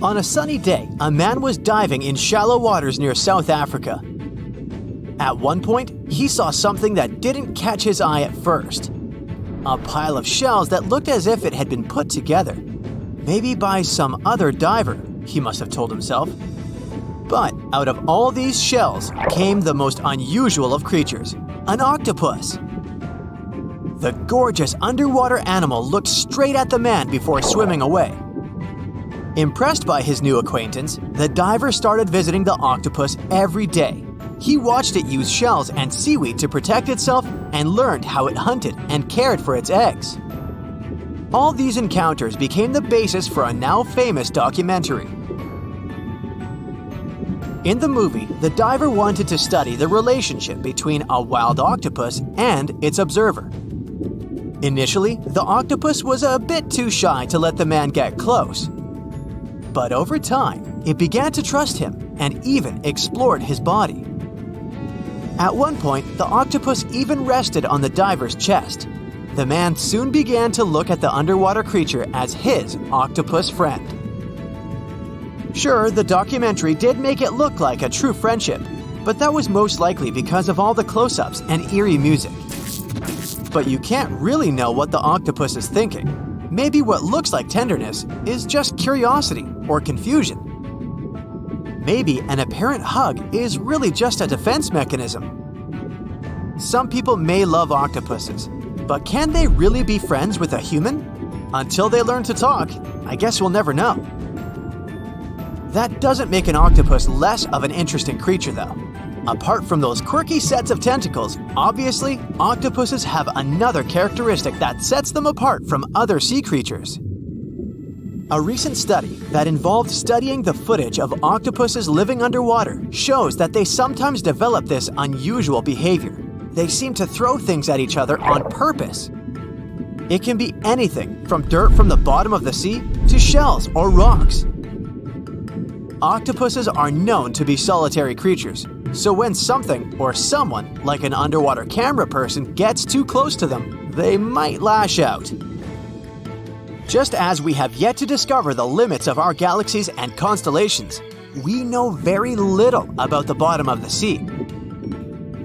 On a sunny day, a man was diving in shallow waters near South Africa. At one point, he saw something that didn't catch his eye at first. A pile of shells that looked as if it had been put together. Maybe by some other diver, he must have told himself. But out of all these shells came the most unusual of creatures an octopus. The gorgeous underwater animal looked straight at the man before swimming away. Impressed by his new acquaintance, the diver started visiting the octopus every day. He watched it use shells and seaweed to protect itself and learned how it hunted and cared for its eggs. All these encounters became the basis for a now famous documentary. In the movie, the diver wanted to study the relationship between a wild octopus and its observer. Initially, the octopus was a bit too shy to let the man get close. But over time, it began to trust him and even explored his body. At one point, the octopus even rested on the diver's chest. The man soon began to look at the underwater creature as his octopus friend. Sure, the documentary did make it look like a true friendship, but that was most likely because of all the close ups and eerie music. But you can't really know what the octopus is thinking. Maybe what looks like tenderness is just curiosity or confusion. Maybe an apparent hug is really just a defense mechanism. Some people may love octopuses, but can they really be friends with a human? Until they learn to talk, I guess we'll never know. That doesn't make an octopus less of an interesting creature, though. Apart from those quirky sets of tentacles, obviously, octopuses have another characteristic that sets them apart from other sea creatures. A recent study that involved studying the footage of octopuses living underwater shows that they sometimes develop this unusual behavior. They seem to throw things at each other on purpose. It can be anything from dirt from the bottom of the sea to shells or rocks. Octopuses are known to be solitary creatures, so when something or someone, like an underwater camera person, gets too close to them, they might lash out. Just as we have yet to discover the limits of our galaxies and constellations, we know very little about the bottom of the sea.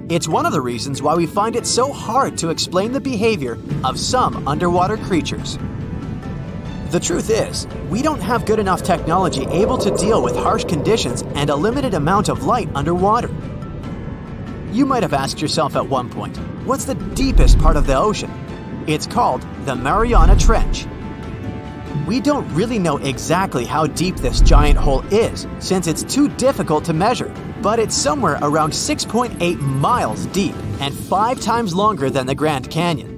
It's one of the reasons why we find it so hard to explain the behavior of some underwater creatures. The truth is, we don't have good enough technology able to deal with harsh conditions and a limited amount of light underwater. You might have asked yourself at one point, what's the deepest part of the ocean? It's called the Mariana Trench. We don't really know exactly how deep this giant hole is, since it's too difficult to measure, but it's somewhere around 6.8 miles deep and five times longer than the Grand Canyon.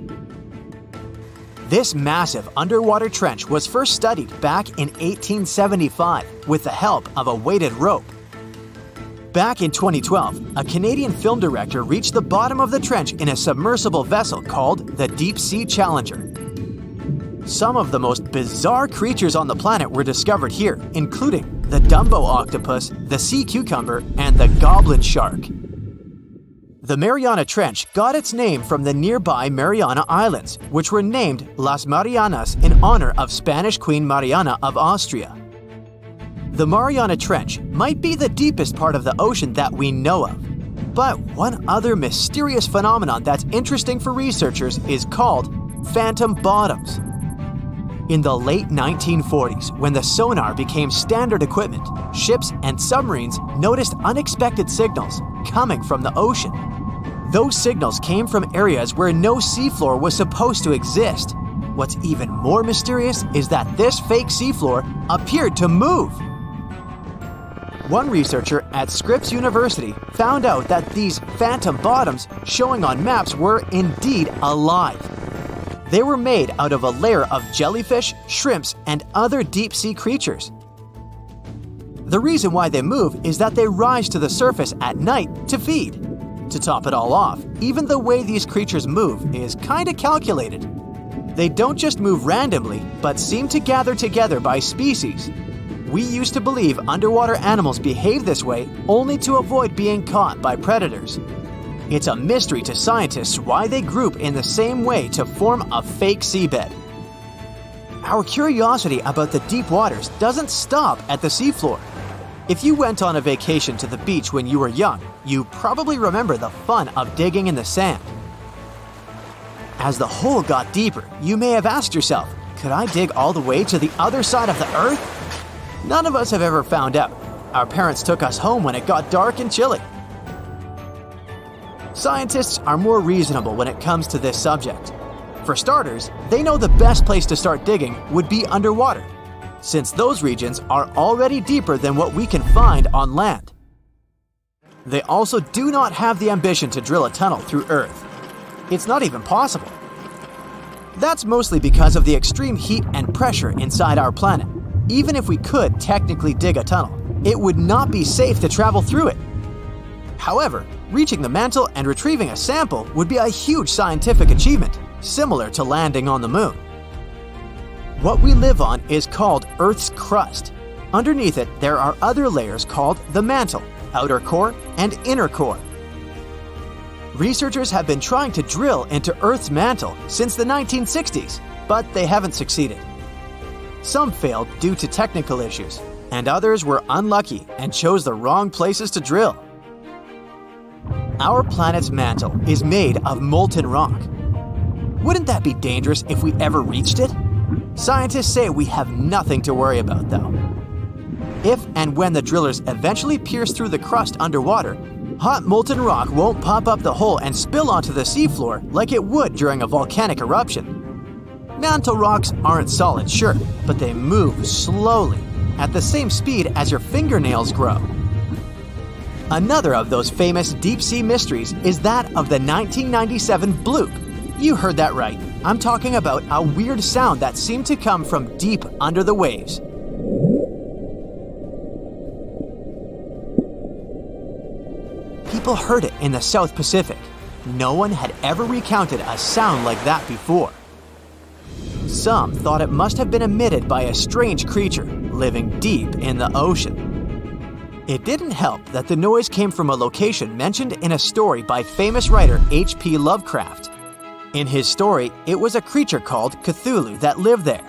This massive underwater trench was first studied back in 1875 with the help of a weighted rope. Back in 2012, a Canadian film director reached the bottom of the trench in a submersible vessel called the Deep Sea Challenger. Some of the most bizarre creatures on the planet were discovered here, including the Dumbo octopus, the sea cucumber, and the goblin shark. The Mariana Trench got its name from the nearby Mariana Islands, which were named Las Marianas in honor of Spanish Queen Mariana of Austria. The Mariana Trench might be the deepest part of the ocean that we know of. But one other mysterious phenomenon that's interesting for researchers is called phantom bottoms. In the late 1940s, when the sonar became standard equipment, ships and submarines noticed unexpected signals coming from the ocean. Those signals came from areas where no seafloor was supposed to exist. What's even more mysterious is that this fake seafloor appeared to move. One researcher at Scripps University found out that these phantom bottoms showing on maps were indeed alive. They were made out of a layer of jellyfish, shrimps, and other deep sea creatures. The reason why they move is that they rise to the surface at night to feed. To top it all off, even the way these creatures move is kinda calculated. They don't just move randomly, but seem to gather together by species. We used to believe underwater animals behave this way only to avoid being caught by predators. It's a mystery to scientists why they group in the same way to form a fake seabed. our curiosity about the deep waters doesn't stop at the seafloor. If you went on a vacation to the beach when you were young, you probably remember the fun of digging in the sand. As the hole got deeper, you may have asked yourself, could I dig all the way to the other side of the earth? None of us have ever found out. Our parents took us home when it got dark and chilly. Scientists are more reasonable when it comes to this subject. For starters, they know the best place to start digging would be underwater, since those regions are already deeper than what we can find on land. They also do not have the ambition to drill a tunnel through Earth. It's not even possible. That's mostly because of the extreme heat and pressure inside our planet. Even if we could technically dig a tunnel, it would not be safe to travel through it. However, reaching the mantle and retrieving a sample would be a huge scientific achievement, similar to landing on the moon. What we live on is called Earth's crust. Underneath it, there are other layers called the mantle, outer core, and inner core. Researchers have been trying to drill into Earth's mantle since the 1960s, but they haven't succeeded. Some failed due to technical issues, and others were unlucky and chose the wrong places to drill. Our planet's mantle is made of molten rock. Wouldn't that be dangerous if we ever reached it? Scientists say we have nothing to worry about, though. If and when the drillers eventually pierce through the crust underwater, hot molten rock won't pop up the hole and spill onto the seafloor like it would during a volcanic eruption. Mantle rocks aren't solid, sure, but they move slowly, at the same speed as your fingernails grow. Another of those famous deep sea mysteries is that of the 1997 bloop. You heard that right. I'm talking about a weird sound that seemed to come from deep under the waves. People heard it in the South Pacific. No one had ever recounted a sound like that before. Some thought it must have been emitted by a strange creature living deep in the ocean. It didn't help that the noise came from a location mentioned in a story by famous writer H.P. Lovecraft. In his story, it was a creature called Cthulhu that lived there.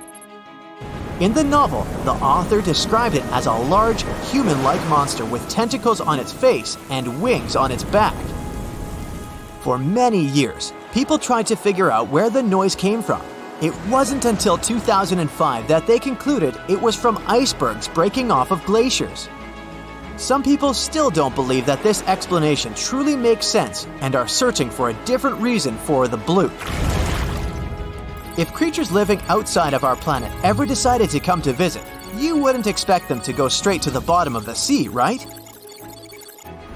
In the novel, the author described it as a large, human like monster with tentacles on its face and wings on its back. For many years, people tried to figure out where the noise came from. It wasn't until 2005 that they concluded it was from icebergs breaking off of glaciers. Some people still don't believe that this explanation truly makes sense and are searching for a different reason for the bloop. If creatures living outside of our planet ever decided to come to visit, you wouldn't expect them to go straight to the bottom of the sea, right?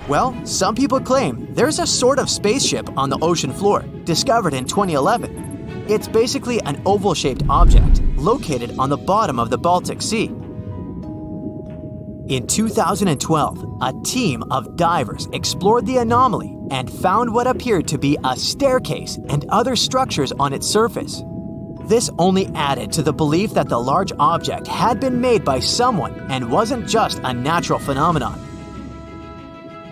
Well, some people claim there's a sort of spaceship on the ocean floor, discovered in 2011. It's basically an oval shaped object located on the bottom of the Baltic Sea. In 2012, a team of divers explored the anomaly and found what appeared to be a staircase and other structures on its surface. This only added to the belief that the large object had been made by someone and wasn't just a natural phenomenon.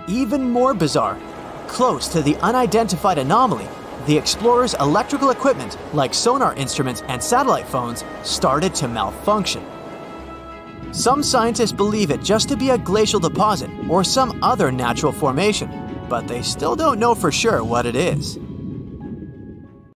Even more bizarre, close to the unidentified anomaly, the explorers' electrical equipment, like sonar instruments and satellite phones, started to malfunction. Some scientists believe it just to be a glacial deposit or some other natural formation, but they still don't know for sure what it is.